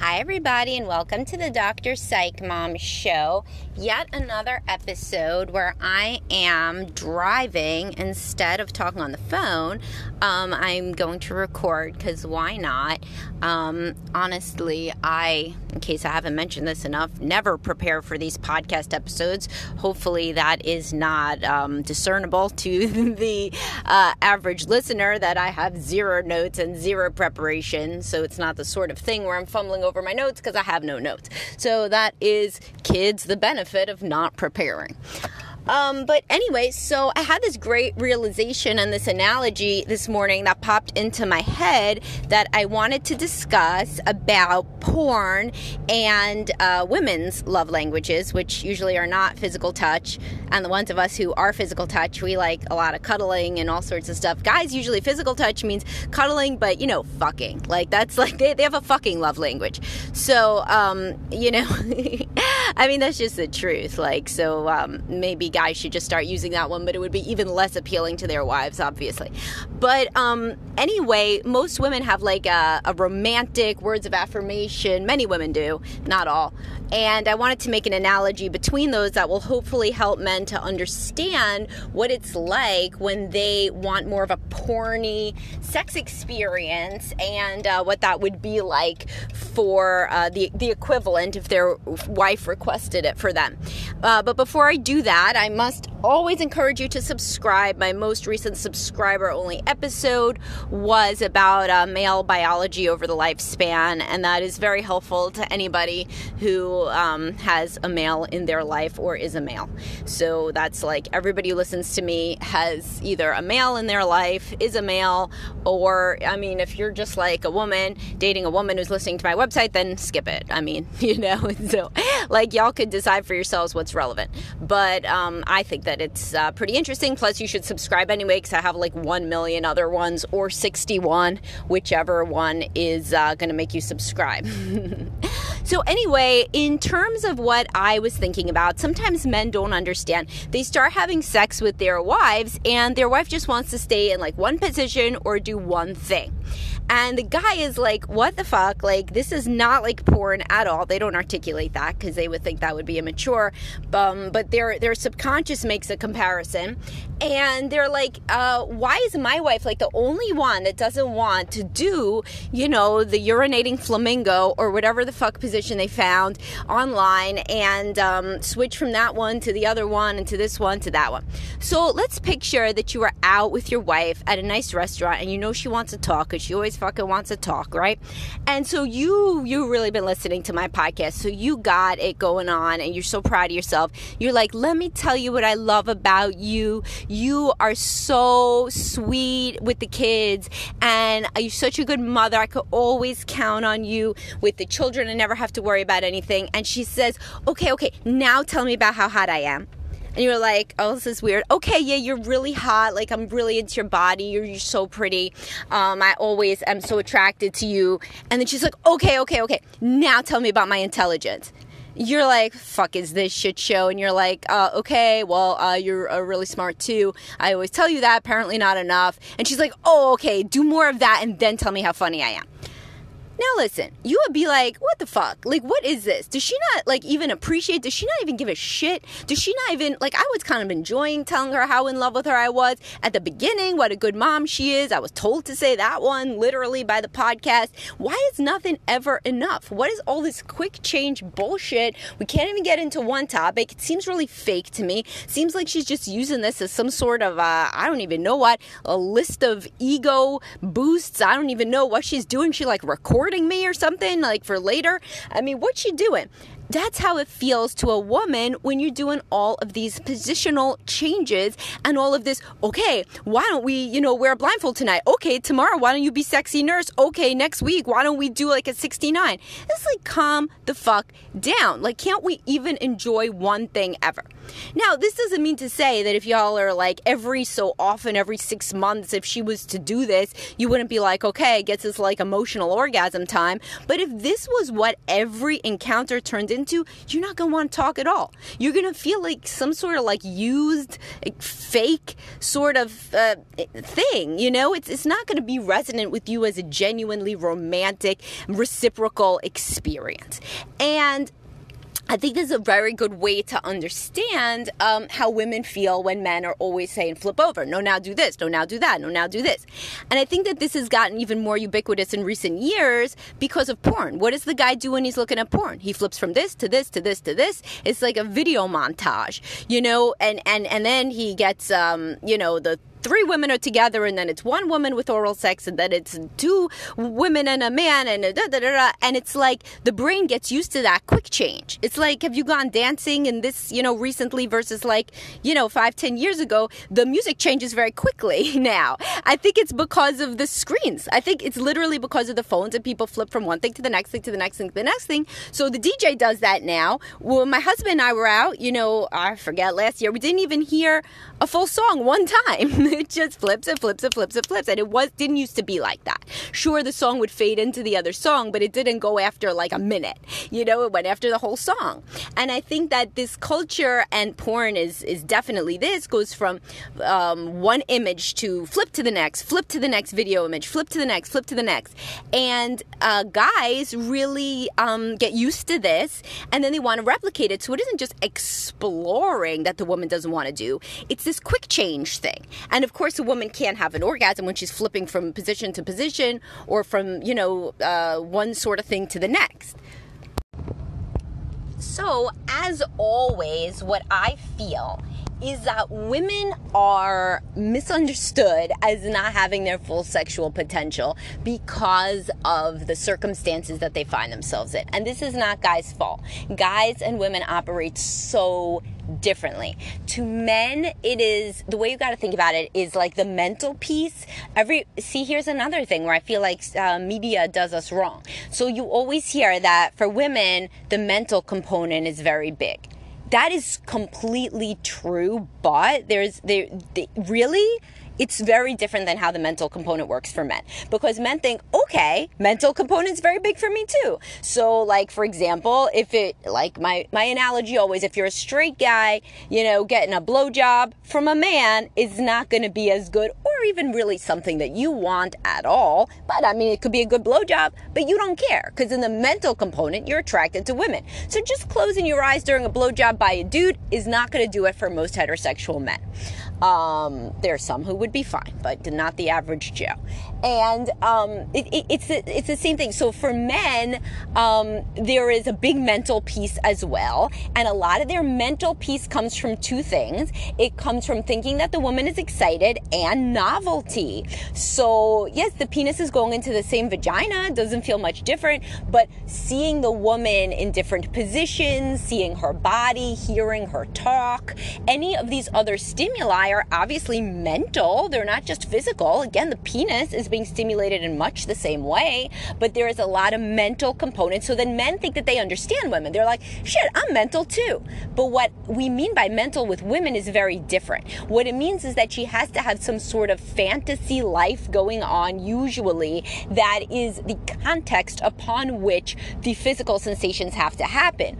Hi, everybody, and welcome to the Dr. Psych Mom Show. Yet another episode where I am driving instead of talking on the phone. Um, I'm going to record because why not? Um, honestly, I, in case I haven't mentioned this enough, never prepare for these podcast episodes. Hopefully, that is not um, discernible to the uh, average listener that I have zero notes and zero preparation. So it's not the sort of thing where I'm fumbling over my notes because I have no notes. So that is kids the benefit of not preparing. Um, but anyway, so I had this great realization and this analogy this morning that popped into my head that I wanted to discuss about porn and uh, women's love languages, which usually are not physical touch. And the ones of us who are physical touch, we like a lot of cuddling and all sorts of stuff. Guys, usually physical touch means cuddling, but you know, fucking. Like that's like they, they have a fucking love language. So, um, you know, I mean, that's just the truth. Like, so um, maybe guys should just start using that one, but it would be even less appealing to their wives, obviously. But um, anyway, most women have like a, a romantic words of affirmation. Many women do, not all. And I wanted to make an analogy between those that will hopefully help men to understand what it's like when they want more of a porny sex experience and uh, what that would be like for uh, the, the equivalent if their wife requested it for them. Uh, but before I do that, I must always encourage you to subscribe. My most recent subscriber only episode was about uh, male biology over the lifespan, and that is very helpful to anybody who um, has a male in their life or is a male. So that's like everybody who listens to me has either a male in their life, is a male, or I mean, if you're just like a woman dating a woman who's listening to my website, then skip it. I mean, you know, so like y'all could decide for yourselves what's relevant. But um, I think that it's uh, pretty interesting. Plus, you should subscribe anyway because I have like 1 million other ones or 61, whichever one is uh, going to make you subscribe. so, anyway, in terms of what I was thinking about, sometimes men don't understand. They start having sex with their wives, and their wife just wants to stay in like one position or do one thing. And the guy is like, what the fuck? Like, this is not like porn at all. They don't articulate that because they would think that would be immature. Um, but their their subconscious makes a comparison. And they're like, uh, why is my wife like the only one that doesn't want to do, you know, the urinating flamingo or whatever the fuck position they found online and um, switch from that one to the other one and to this one to that one? So let's picture that you are out with your wife at a nice restaurant and you know she wants to talk because she always fucking wants to talk, right? And so you you really been listening to my podcast, so you got it going on, and you're so proud of yourself. You're like, let me tell you what I love about you. You are so sweet with the kids, and you're such a good mother. I could always count on you with the children and never have to worry about anything. And she says, okay, okay, now tell me about how hot I am and you're like, oh, this is weird. Okay, yeah, you're really hot. Like, I'm really into your body. You're, you're so pretty. Um, I always am so attracted to you. And then she's like, okay, okay, okay. Now tell me about my intelligence. You're like, fuck is this shit show? And you're like, uh, okay, well, uh, you're uh, really smart too. I always tell you that, apparently not enough. And she's like, oh, okay, do more of that and then tell me how funny I am. Now listen, you would be like, what the fuck? Like, what is this? Does she not like even appreciate? Does she not even give a shit? Does she not even like? I was kind of enjoying telling her how in love with her I was at the beginning. What a good mom she is. I was told to say that one literally by the podcast. Why is nothing ever enough? What is all this quick change bullshit? We can't even get into one topic. It seems really fake to me. Seems like she's just using this as some sort of uh, I don't even know what a list of ego boosts. I don't even know what she's doing. She like recording recording me or something like for later. I mean, what's she doing? That's how it feels to a woman when you're doing all of these positional changes and all of this. Okay, why don't we, you know, wear a blindfold tonight? Okay, tomorrow, why don't you be sexy nurse? Okay, next week, why don't we do like a 69? It's like calm the fuck down. Like, can't we even enjoy one thing ever? Now, this doesn't mean to say that if y'all are like every so often, every six months, if she was to do this, you wouldn't be like, okay, gets this like emotional orgasm time. But if this was what every encounter turned into, into, you're not going to want to talk at all. You're going to feel like some sort of like used, like, fake sort of uh, thing. You know, it's it's not going to be resonant with you as a genuinely romantic, reciprocal experience. And I think this is a very good way to understand um, how women feel when men are always saying, flip over, no, now do this, no, now do that, no, now do this. And I think that this has gotten even more ubiquitous in recent years because of porn. What does the guy do when he's looking at porn? He flips from this to this to this to this. It's like a video montage, you know, and, and, and then he gets, um, you know, the three women are together and then it's one woman with oral sex and then it's two women and a man and da, da, da, and it's like the brain gets used to that quick change. It's like have you gone dancing in this you know recently versus like you know five ten years ago? The music changes very quickly now. I think it's because of the screens. I think it's literally because of the phones and people flip from one thing to the next thing to the next thing to the next thing. So the dj does that now. Well my husband and i were out you know i forget last year we didn't even hear a full song one time it just flips and flips and flips and flips. And it was didn't used to be like that. Sure, the song would fade into the other song, but it didn't go after like a minute. You know, it went after the whole song. And I think that this culture and porn is is definitely this goes from um, one image to flip to the next, flip to the next video image, flip to the next, flip to the next. And uh, guys really um, get used to this, and then they want to replicate it. So it isn't just exploring that the woman doesn't want to do; it's this quick change thing. And of course, a woman can't have an orgasm when she's flipping from position to position or from, you know, uh, one sort of thing to the next. So, as always, what I feel is that women are misunderstood as not having their full sexual potential because of the circumstances that they find themselves in. And this is not guys' fault. Guys and women operate so differently. To men, it is the way you got to think about it is like the mental piece. Every see, here's another thing where I feel like uh, media does us wrong. So you always hear that for women, the mental component is very big that is completely true, but there's there they, really it's very different than how the mental component works for men. Because men think okay mental component is very big for me too. So like for example if it like my my analogy always if you're a straight guy you know getting a blowjob from a man is not going to be as good or even really something that you want at all. But i mean it could be a good blowjob but you don't care because in the mental component you're attracted to women. So just closing your eyes during a blowjob by a dude is not going to do it for most heterosexual men um, there are some who would be fine, but not the average Joe. And um, it, it, it's the, it's the same thing. So for men, um, there is a big mental piece as well, and a lot of their mental piece comes from two things. It comes from thinking that the woman is excited and novelty. So yes, the penis is going into the same vagina, doesn't feel much different, but seeing the woman in different positions, seeing her body, hearing her talk, any of these other stimuli are obviously mental. They're not just physical. Again, the penis is being stimulated in much the same way, but there is a lot of mental components. So then men think that they understand women. They're like, shit, I'm mental too. But what we mean by mental with women is very different. What it means is that she has to have some sort of fantasy life going on, usually, that is the context upon which the physical sensations have to happen.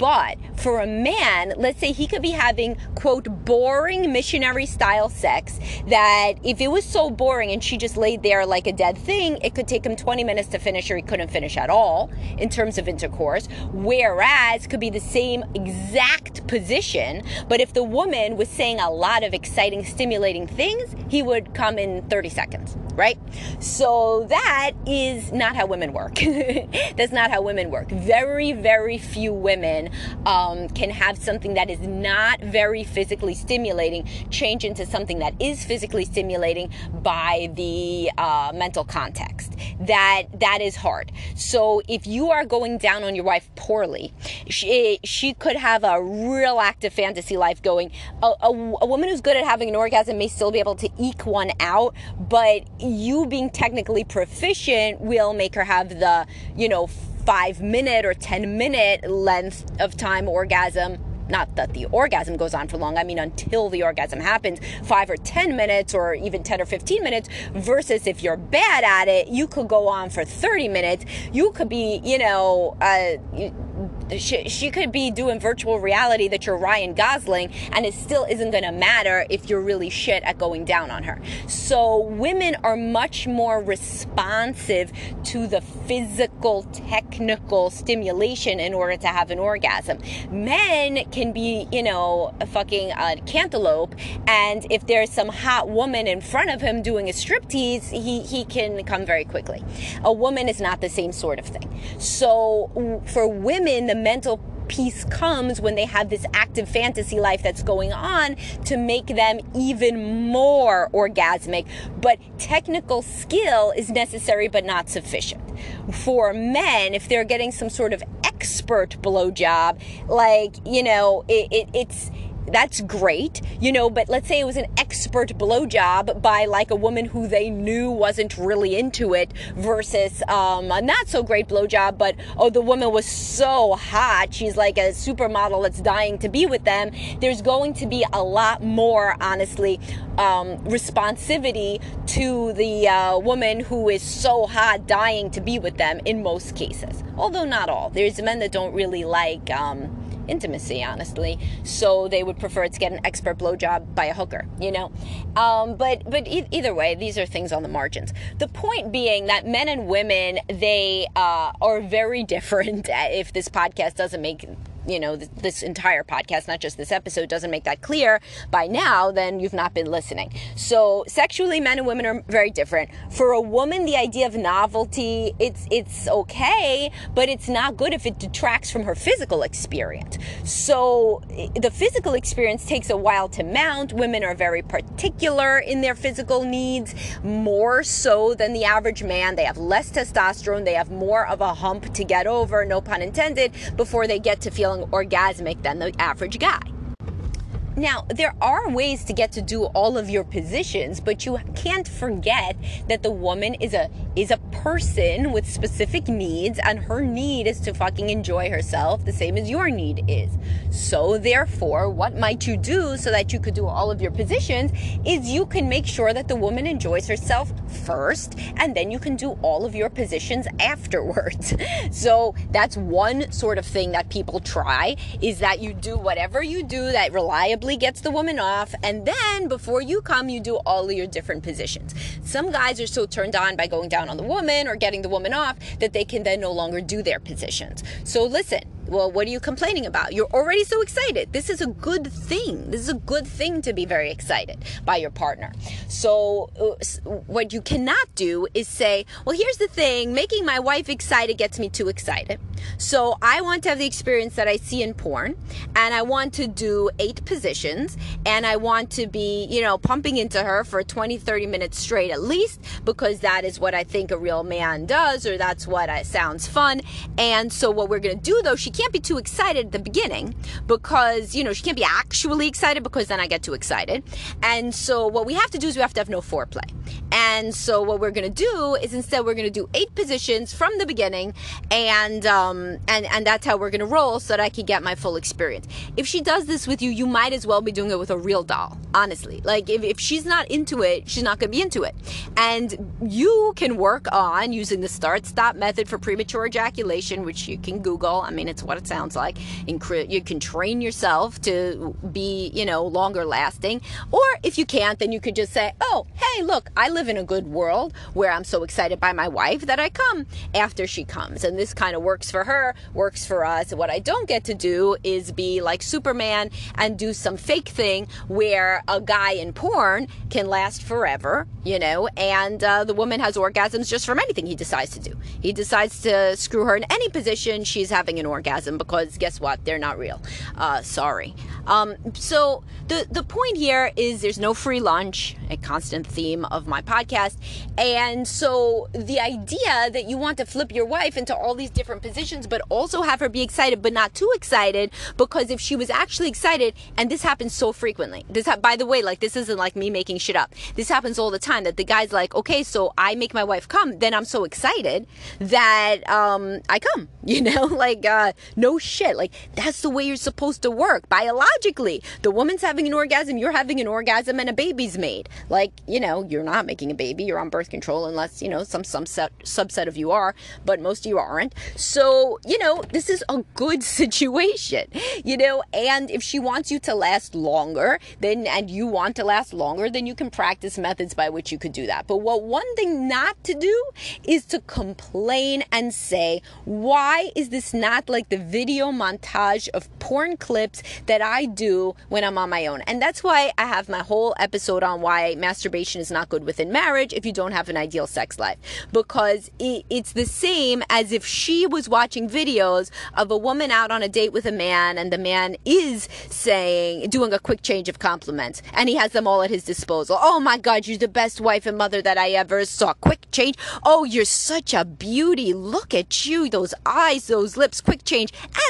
But for a man, let's say he could be having, quote, boring missionary style sex that if it was so boring and she just laid there like a dead thing, it could take him 20 minutes to finish or he couldn't finish at all in terms of intercourse. Whereas could be the same exact position, but if the woman was saying a lot of exciting, stimulating things, he would come in 30 seconds, right? So that is not how women work. That's not how women work. Very, very few women um, can have something that is not very physically stimulating change into something that is physically stimulating by the uh, mental context. That that is hard. So if you are going down on your wife poorly, she she could have a real active fantasy life going. A, a, a woman who's good at having an orgasm may still be able to eke one out, but you being technically proficient will make her have the you know five minute or 10 minute length of time orgasm not that the orgasm goes on for long, I mean until the orgasm happens, five or 10 minutes or even 10 or 15 minutes, versus if you're bad at it, you could go on for 30 minutes. You could be, you know, uh, she, she could be doing virtual reality that you're Ryan Gosling, and it still isn't to matter if you're really shit at going down on her. So women are much more responsive to the physical, technical stimulation in order to have an orgasm. Men can be, you know, a fucking uh, cantaloupe, and if there's some hot woman in front of him doing a striptease, he, he can come very quickly. A woman is not the same sort of thing. So for women, the mental piece comes when they have this active fantasy life that's going on to make them even more orgasmic. But technical skill is necessary but not sufficient. For men, if they're getting some sort of expert blowjob, like, you know, it, it, it's that's great, you know, but let's say it was an expert blowjob by like a woman who they knew wasn't really into it versus um, a not so great blowjob, but oh, the woman was so hot, she's like a supermodel that's dying to be with them. There's going to be a lot more, honestly, um, responsivity to the uh, woman who is so hot, dying to be with them in most cases. Although not all. There's men that don't really like. Um, intimacy, honestly. So they would prefer to get an expert blowjob by a hooker, you know. Um, but but e- either way, these are things on the margins. The point being that men and women they uh, are very different. If this podcast doesn't make you know, this entire podcast, not just this episode, doesn't make that clear by now, then you've not been listening. So sexually, men and women are very different. For a woman, the idea of novelty, it's it's okay, but it's not good if it detracts from her physical experience. So the physical experience takes a while to mount. Women are very particular in their physical needs, more so than the average man. They have less testosterone, they have more of a hump to get over, no pun intended, before they get to feeling orgasmic than the average guy. Now, there are ways to get to do all of your positions, but you can't forget that the woman is a is a person with specific needs and her need is to fucking enjoy herself the same as your need is. So, therefore, what might you do so that you could do all of your positions is you can make sure that the woman enjoys herself first and then you can do all of your positions afterwards. so, that's one sort of thing that people try is that you do whatever you do that reliably gets the woman off, and then before you come, you do all of your different positions. Some guys are so turned on by going down on the woman or getting the woman off that they can then no longer do their positions. So listen, well, what are you complaining about? You're already so excited. This is a good thing. This is a good thing to be very excited by your partner. So, uh, what you cannot do is say, well, here's the thing making my wife excited gets me too excited. So, I want to have the experience that I see in porn, and I want to do eight positions, and I want to be, you know, pumping into her for 20, 30 minutes straight at least, because that is what I think a real man does, or that's what I, sounds fun. And so, what we're going to do though, she can't be too excited at the beginning because, you know, she can't be actually excited because then I get too excited. And so what we have to do is we have to have no foreplay. And so what we're going to do is instead we're going to do eight positions from the beginning and um and and that's how we're going to roll so that I can get my full experience. If she does this with you, you might as well be doing it with a real doll, honestly. Like if, if she's not into it, she's not going to be into it. And you can work on using the start stop method for premature ejaculation, which you can Google. I mean, it's what it sounds like. You can train yourself to be, you know, longer lasting. Or if you can't, then you could just say, oh, hey, look, I live in a good world where I'm so excited by my wife that I come after she comes. And this kind of works for her, works for us. What I don't get to do is be like Superman and do some fake thing where a guy in porn can last forever, you know, and uh, the woman has orgasms just from anything he decides to do. He decides to screw her in any position, she's having an orgasm orgasm because guess what? They're not real. Uh, sorry. Um, so the the point here is there's no free lunch, a constant theme of my podcast, and so the idea that you want to flip your wife into all these different positions, but also have her be excited, but not too excited, because if she was actually excited, and this happens so frequently. This ha- by the way, like this isn't like me making shit up. This happens all the time. That the guy's like, okay, so I make my wife come, then I'm so excited that um, I come. You know, like uh, no shit. Like, that's the way you're supposed to work biologically. The woman's having an orgasm, you're having an orgasm, and a baby's made. Like, you know, you're not making a baby. You're on birth control, unless, you know, some, some set, subset of you are, but most of you aren't. So, you know, this is a good situation, you know, and if she wants you to last longer, then, and you want to last longer, then you can practice methods by which you could do that. But what one thing not to do is to complain and say, why is this not like the video montage of porn clips that I do when I'm on my own? And that's why I have my whole episode on why masturbation is not good within marriage if you don't have an ideal sex life. Because it, it's the same as if she was watching videos of a woman out on a date with a man and the man is saying, doing a quick change of compliments and he has them all at his disposal. Oh my God, you're the best wife and mother that I ever saw. Quick change. Oh, you're such a beauty. Look at you. Those eyes, those lips, quick change.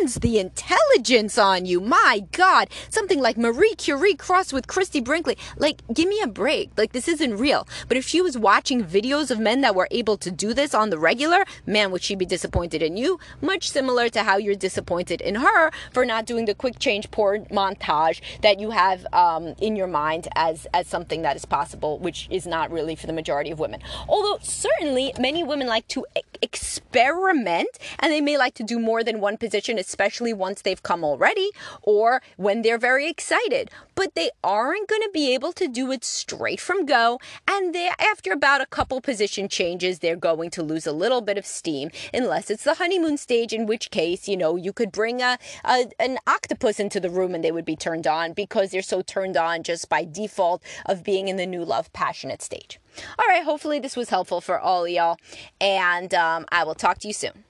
And the intelligence on you. My God. Something like Marie Curie crossed with Christie Brinkley. Like, give me a break. Like, this isn't real. But if she was watching videos of men that were able to do this on the regular, man, would she be disappointed in you? Much similar to how you're disappointed in her for not doing the quick change porn montage that you have um, in your mind as, as something that is possible, which is not really for the majority of women. Although, certainly, many women like to experiment and they may like to do more than one position, especially once they've come already or when they're very excited. But they aren't going to be able to do it straight from go. And after about a couple position changes, they're going to lose a little bit of steam, unless it's the honeymoon stage, in which case, you know, you could bring a, a an octopus into the room and they would be turned on because they're so turned on just by default of being in the new love passionate stage. All right, hopefully this was helpful for all y'all, and um, I will talk to you soon.